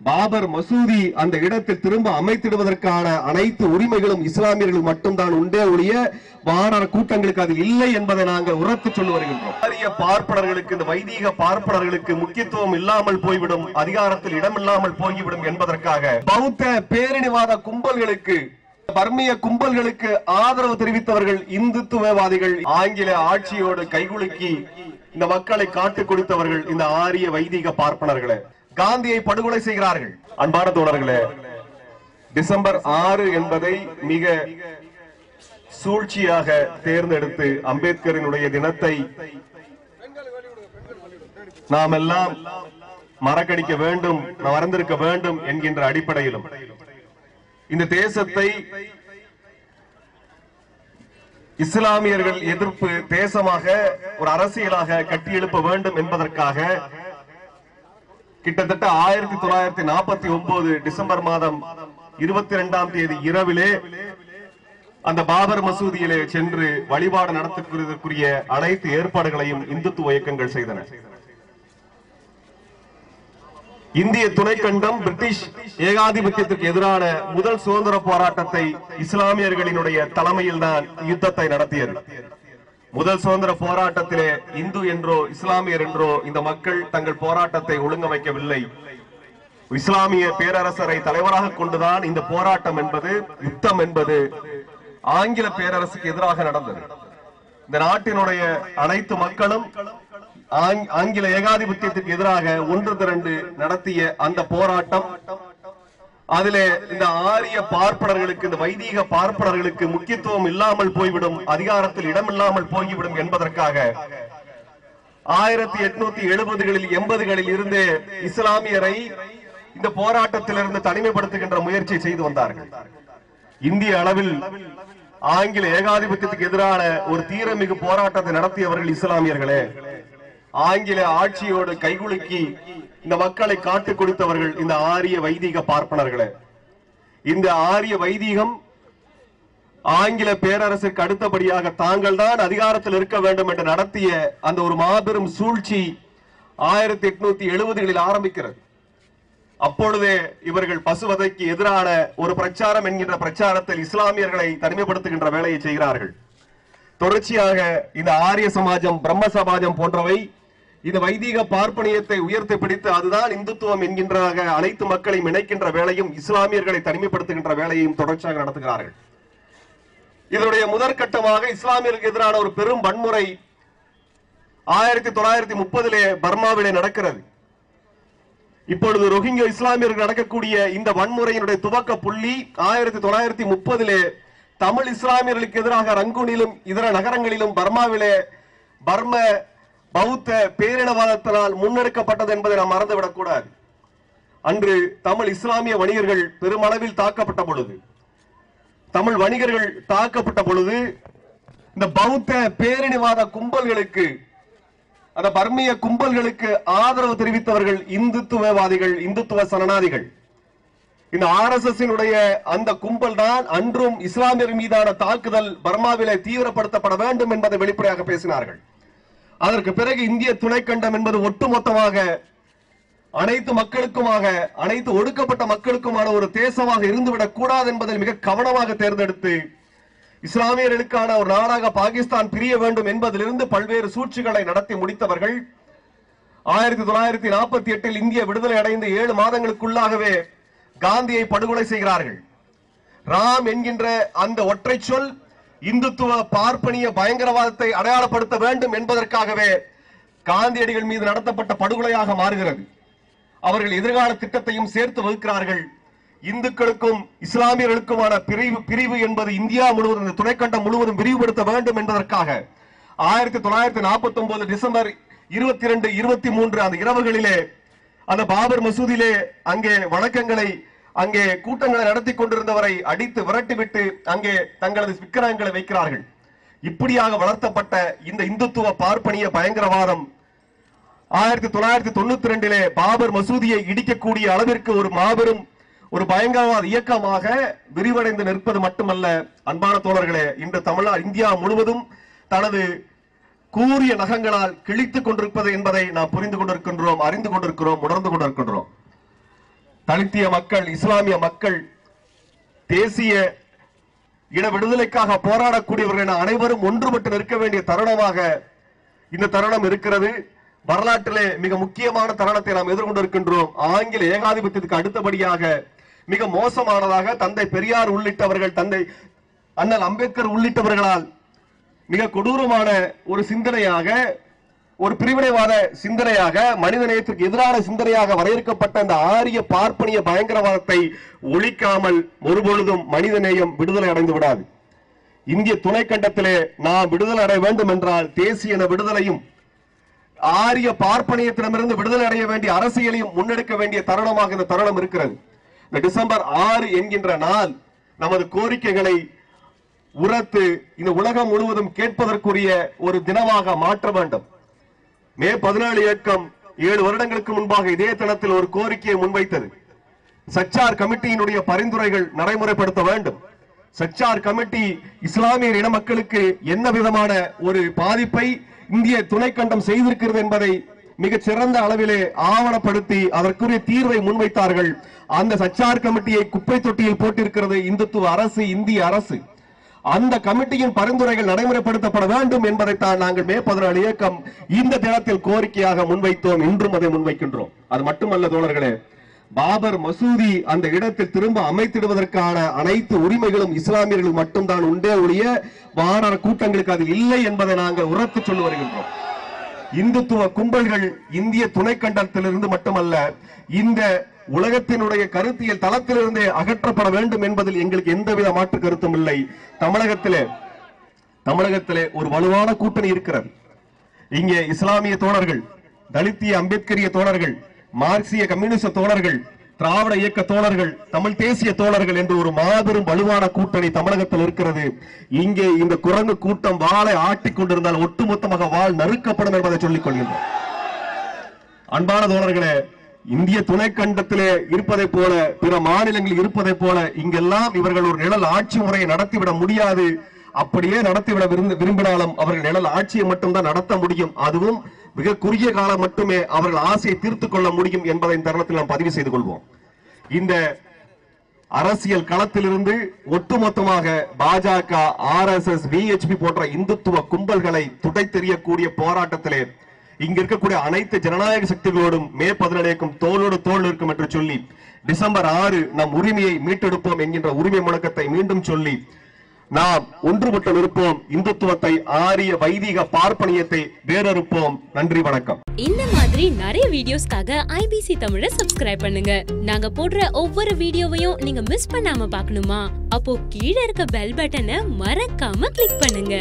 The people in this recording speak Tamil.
பாபர் மசூதி அந்த இடத்தில் திரும்ப அமைத்திடுவதற்கான அனைத்து உரிமைகளும் இஸ்லாமியர்கள் மட்டும்தான் உண்டே ஒழிய வானர கூட்டங்களுக்கு அது இல்லை என்பதை நாங்கள் உரத்து சொல்லி வருகின்றோம். அரிய பார்ப்பனர்களுக்கு இந்த வைதீக பார்ப்பனர்களுக்கு முக்கியத்துவம் இல்லாமல் போய்விடும் அதிகாரத்தில் இடமில்லாமல் போய்விடும் என்பதற்காக பௌத்த பேரினிவாத கும்பல்களுக்கு பர்மிய கும்பல்களுக்கு ஆதரவு தெரிவித்தவர்கள் இந்துத்துவவாதிகள் ஆங்கில ஆட்சியோடு கைகுலுக்கி இந்த மக்களை காட்டுக் கொடுத்தவர்கள் இந்த ஆரிய வைதிக பார்ப்பனர்களை. காந்தியை படுகொலை செய்கிறார்கள். அன்பான தோழர்களே டிசம்பர் ஆறு என்பதை மிக சூழ்ச்சியாக தேர்ந்தெடுத்து அம்பேத்கரினுடைய தினத்தை நாம் எல்லாம் மறக்கடிக்க வேண்டும் மறந்திருக்க வேண்டும் என்கின்ற அடிப்படையிலும். இந்த தேசத்தை இஸ்லாமியர்கள் எதிர்ப்பு தேசமாக ஒரு அரசியலாக கட்டியெழுப்ப வேண்டும் என்பதற்காக கிட்டத்தட்ட ஆயிரத்தி தொள்ளாயிரத்தி நாற்பத்தி ஒன்பது டிசம்பர் மாதம் இருபத்தி இரண்டாம் தேதி இரவிலே அந்த பாபர் மசூதியிலே சென்று வழிபாடு நடத்துவதற்குரிய அனைத்து ஏற்பாடுகளையும் இந்துத்துவ இயக்கங்கள் செய்தன. இந்திய துணைக்கண்டம் பிரிட்டிஷ் ஏகாதிபத்தியத்திற்கு எதிரான முதல் சுதந்திர போராட்டத்தை இஸ்லாமியர்களினுடைய தலைமையில் தான் யுத்தத்தை நடத்தியது. முதல் சுதந்திர போராட்டத்திலே இந்து என்றோ இஸ்லாமியர் என்றோ இந்த மக்கள் தங்கள் போராட்டத்தை ஒழுங்கமைக்கவில்லை. இஸ்லாமிய பேரரசரை தலைவராக கொண்டுதான் இந்த போராட்டம் என்பது யுத்தம் என்பது ஆங்கில பேரரசுக்கு எதிராக நடந்தது. இந்த நாட்டினுடைய அனைத்து மக்களும் ஆங்- ஆங்கில ஏகாதிபத்தியத்திற்கு எதிராக ஒன்று திரண்டு நடத்திய அந்த போராட்டம் அதிலே இந்த ஆரிய பார்ப்பனர்களுக்கு இந்த வைதீக பார்ப்பனர்களுக்கு முக்கியத்துவம் இல்லாமல் போய்விடும் அதிகாரத்தில் இடமில்லாமல் போய்விடும் என்பதற்காக ஆயிரத்தி எட்நூத்தி எழுபதுகளில் எண்பதுகளில் இருந்து இஸ்லாமியரை இந்த போராட்டத்திலிருந்து தனிமைப்படுத்துகின்ற முயற்சி செய்து வந்தார்கள். இந்திய அளவில் ஆங்கில ஏகாதிபத்தியத்துக்கு எதிரான ஒரு தீரமிகு போராட்டத்தை நடத்தியவர்கள் இஸ்லாமியர்களே. ஆங்கில ஆட்சியோடு கைகுலுக்கி இந்த மக்களை காட்டு கொடுத்தவர்கள் இந்த ஆரிய வைதிக பார்ப்பனர்களே. இந்த ஆரிய வைதீகம் ஆங்கில பேரரசுக்கு அடுத்தபடியாக தாங்கள் தான் அதிகாரத்தில் இருக்க வேண்டும் என்று நடத்திய அந்த ஒரு மாபெரும் சூழ்ச்சி ஆயிரத்தி எட்நூத்தி எழுபதுகளில் ஆரம்பிக்கிறது. அப்பொழுதே இவர்கள் பசுவதைக்கு எதிரான ஒரு பிரச்சாரம் என்கின்ற பிரச்சாரத்தில் இஸ்லாமியர்களை தனிமைப்படுத்துகின்ற வேலையை செய்கிறார்கள். தொடர்ச்சியாக இந்த ஆரிய சமாஜம் பிரம்ம சமாஜம் போன்றவை இது வைதீக பார்ப்பனியத்தை உயர்த்தி பிடித்து அதுதான் இந்துத்துவம் என்கின்றாக அனைத்து மக்களையும் இணைக்கின்ற வேலையும் இஸ்லாமியர்களை தனிமைப்படுத்துகின்ற வேலையும் தொடர்ச்சியாக நடத்துகிறார்கள். இதனுடைய முதற்கட்டமாக இஸ்லாமியர்களுக்கு எதிரான ஒரு பெரும் வன்முறை ஆயிரத்தி தொள்ளாயிரத்தி முப்பதிலே பர்மாவிலே நடக்கிறது. இப்பொழுது ரோஹிங்க இஸ்லாமியர்கள் நடக்கக்கூடிய இந்த வன்முறையினுடைய துவக்க புள்ளி ஆயிரத்தி தொள்ளாயிரத்தி முப்பதிலே தமிழ் இஸ்லாமியர்களுக்கு எதிராக ரங்கூனிலும் இதர நகரங்களிலும் பர்மாவிலே பர்ம பௌத்த பேரினவாதத்தினால் முன்னெடுக்கப்பட்டது என்பதை நாம் மறந்துவிடக் கூடாது அன்று தமிழ் இஸ்லாமிய வணிகர்கள் பெருமளவில் தாக்கப்பட்ட பொழுது தமிழ் வணிகர்கள் தாக்கப்பட்ட பொழுது இந்த பௌத்த பேரினவாத கும்பல்களுக்கு அந்த பர்மிய கும்பல்களுக்கு ஆதரவு தெரிவித்தவர்கள் இந்துத்துவவாதிகள் இந்துத்துவ சரணாதிகள். இந்த ஆர் எஸ் அந்த கும்பல் தான் அன்றும் இஸ்லாமியர் மீதான தாக்குதல் பர்மாவிலே தீவிரப்படுத்தப்பட வேண்டும் என்பதை வெளிப்படையாக பேசினார்கள். அதற்கு பிறகு இந்திய துணைக்கண்டம் என்பது ஒட்டுமொத்தமாக அனைத்து மக்களுக்குமாக அனைத்து ஒடுக்கப்பட்ட மக்களுக்குமான ஒரு தேசமாக இருந்துவிடக் கூடாது என்பதை மிக கவனமாக தேர்ந்தெடுத்து இஸ்லாமியர்களுக்கான ஒரு நாடாக பாகிஸ்தான் பிரிய வேண்டும் என்பதிலிருந்து பல்வேறு சூழ்ச்சிகளை நடத்தி முடித்தவர்கள் ஆயிரத்தி தொள்ளாயிரத்தி நாற்பத்தி எட்டில் இந்திய விடுதலை அடைந்த ஏழு மாதங்களுக்குள்ளாகவே காந்தியை படுகொலை செய்கிறார்கள். ராம் என்கின்ற அந்த ஒற்றை சொல் இந்துத்துவ பார்ப்பனிய பயங்கரவாதத்தை அடையாளப்படுத்த வேண்டும் என்பதற்காகவே காந்தியடிகள் மீது நடத்தப்பட்ட படுகொலையாக மாறுகிறது. அவர்கள் எதிர்கால திட்டத்தையும் சேர்த்து வகுக்கிறார்கள். இந்துக்களுக்கும் இஸ்லாமியர்களுக்குமான பிரிவு பிரிவு என்பது இந்தியா முழுவதும் இந்த துணைக்கண்டம் முழுவதும் விரிவுபடுத்த வேண்டும் என்பதற்காக ஆயிரத்தி தொள்ளாயிரத்தி நாற்பத்தி ஒன்பது டிசம்பர் இருபத்தி ரெண்டு இருபத்தி மூன்று அந்த இரவுகளிலே அந்த பாபர் மசூதியிலே அங்கே வணக்கங்களை அங்கே கூட்டங்களை நடத்தி கொண்டிருந்தவரை அடித்து விரட்டிவிட்டு அங்கே தங்களது விக்கிரகங்களை வைக்கிறார்கள். இப்படியாக வளர்த்தப்பட்ட இந்த இந்துத்துவ பார்ப்பனிய பயங்கரவாதம் ஆயிரத்தி தொள்ளாயிரத்தி தொண்ணூத்தி ரெண்டிலே பாபர் மசூதியை இடிக்கக்கூடிய அளவிற்கு ஒரு மாபெரும் ஒரு பயங்கரவாத இயக்கமாக விரிவடைந்து நிற்பது மட்டுமல்ல அன்பான தோழர்களே இன்று தமிழா இந்தியா முழுவதும் தனது கூறிய நகங்களால் கிழித்துக் கொண்டிருப்பது என்பதை நாம் புரிந்து கொண்டிருக்கின்றோம் அறிந்து கொண்டிருக்கிறோம் உணர்ந்து கொண்டிருக்கின்றோம். தலித்திய மக்கள் இஸ்லாமிய மக்கள் தேசிய இன விடுதலைக்காக போராடக்கூடியவர்கள் என அனைவரும் ஒன்றுபட்டு நிற்க வேண்டிய தருணமாக இந்த தருணம் இருக்கிறது. வரலாற்றிலே மிக முக்கியமான தருணத்தை நாம் எதிர்கொண்டு இருக்கின்றோம் ஆங்கில ஏகாதிபத்தியத்துக்கு அடுத்தபடியாக மிக மோசமானதாக தந்தை பெரியார் உள்ளிட்டவர்கள் தந்தை அண்ணல் அம்பேத்கர் உள்ளிட்டவர்களால் மிக கொடூரமான ஒரு சிந்தனையாக ஒரு பிரிவினைவாத சிந்தனையாக மனித நேயத்திற்கு எதிரான சிந்தனையாக வரையறுக்கப்பட்ட அந்த ஆரிய பார்ப்பனிய பயங்கரவாதத்தை ஒழிக்காமல் ஒருபொழுதும் மனித நேயம் விடுதலை அடைந்து விடாது. இந்திய துணைக்கண்டத்திலே நாம் விடுதலை அடைய வேண்டும் என்றால் தேசிய விடுதலையும் ஆரிய பார்ப்பனியத்திடமிருந்து விடுதலை அடைய வேண்டிய அரசியலையும் முன்னெடுக்க வேண்டிய தருணமாக இந்த தருணம் இருக்கிறது. இந்த டிசம்பர் ஆறு என்கின்ற நாள் நமது கோரிக்கைகளை உரத்து இந்த உலகம் முழுவதும் கேட்பதற்குரிய ஒரு தினமாக மாற்ற வேண்டும். மே பதினாலு இயக்கம் ஏழு வருடங்களுக்கு முன்பாக இதே தளத்தில் ஒரு கோரிக்கையை முன்வைத்தது. சச்சார் கமிட்டியினுடைய பரிந்துரைகள் நடைமுறைப்படுத்த வேண்டும். சச்சார் கமிட்டி இஸ்லாமிய இன மக்களுக்கு என்ன விதமான ஒரு பாதிப்பை இந்திய துணைக்கண்டம் செய்திருக்கிறது என்பதை மிகச் சிறந்த அளவிலே ஆவணப்படுத்தி அதற்குரிய தீர்வை முன்வைத்தார்கள். அந்த சச்சார் கமிட்டியை குப்பை தொட்டியில் போட்டிருக்கிறது இந்துத்துவ அரசு இந்திய அரசு. அந்த கமிட்டியின் பரிந்துரைகள் நடைமுறைப்படுத்தப்பட வேண்டும் என்பதைத்தான் நாங்கள் மே பதினாலு இயக்கம் இந்த தினத்தில் கோரிக்கையாக முன்வைத்தோம் இன்றும் அதை முன்வைக்கின்றோம். அது மட்டுமல்ல தோழர்களே பாபர் மசூதி அந்த இடத்தில் திரும்ப அமைத்திடுவதற்கான அனைத்து உரிமைகளும் இஸ்லாமியர்கள் மட்டும்தான் உண்டே ஒழிய வானர கூட்டங்களுக்கு அது இல்லை என்பதை நாங்கள் உரத்து சொல்லி வருகின்றோம். இந்துத்துவ கும்பல்கள் இந்திய துணைக்கண்டத்திலிருந்து மட்டுமல்ல இந்த உலகத்தினுடைய கருத்தியல் தளத்திலிருந்தே அகற்றப்பட வேண்டும் என்பதில் எங்களுக்கு எந்தவித மாற்று கருத்தும் இல்லை. தமிழகத்திலே தமிழகத்திலே ஒரு வலுவான கூட்டணி இருக்கிறது. இங்கே இஸ்லாமிய தோழர்கள் தலித்திய அம்பேத்கரிய தோழர்கள் மார்க்சிய கம்யூனிச தோழர்கள் திராவிட இயக்க தோழர்கள் தமிழ் தேசிய தோழர்கள் என்று ஒரு மாபெரும் வலுவான கூட்டணி தமிழகத்தில் இருக்கிறது. இங்கே இந்த குரங்கு கூட்டம் வாளை ஆட்டிக் கொண்டிருந்தால் ஒட்டுமொத்தமாக வாழ் நறுக்கப்படும் என்பதை சொல்லிக் கொள்கின்றோம். அன்பான தோழர்களே இந்திய துணைக்கண்டத்திலே இருப்பதை போல பிற மாநிலங்களில் இருப்பதை போல இங்கெல்லாம் இவர்கள் ஒரு நிழல் ஆட்சி முறையை நடத்திவிட முடியாது. அப்படியே நடத்திவிட விரும்ப- விரும்பினாலும் அவர்கள் நிழல் ஆட்சியை மட்டும்தான் நடத்த முடியும். அதுவும் மிக குறுகிய காலம் மட்டுமே அவர்கள் ஆசையை தீர்த்து கொள்ள முடியும் என்பதை இந்த தருணத்தில் நாம் பதிவு செய்து கொள்வோம். இந்த அரசியல் களத்திலிருந்து ஒட்டுமொத்தமாக பாஜக ஆர் எஸ் எஸ் விஹெச்பி போன்ற இந்துத்துவ கும்பல்களை துடைத்தெறியக்கூடிய போராட்டத்திலே இங்க இருக்கக்கூடிய அனைத்து ஜனநாயக சக்திகளோடும் மே பதினேழுக்கும் தோளோடு தோல் இருக்கும் என்று சொல்லி டிசம்பர் ஆறு நம் உரிமையை மீட்டெடுப்போம் என்கின்ற உரிமை முழக்கத்தை மீண்டும் சொல்லி நாம் ஒன்றுபட்டு நிற்போம் இந்துத்துவத்தை ஆரிய வைதிக பார்ப்பனியத்தை வேறறுப்போம். நன்றி வணக்கம். இந்த மாதிரி நிறைய வீடியோஸ்க்காக ஐபிசி தமிழை சப்ஸ்கிரைப் பண்ணுங்க. நாங்க போடுற ஒவ்வொரு வீடியோவையும் நீங்க மிஸ் பண்ணாம பார்க்கணுமா? அப்போ கீழே இருக்க பெல் பட்டனை மறக்காம கிளிக் பண்ணுங்க.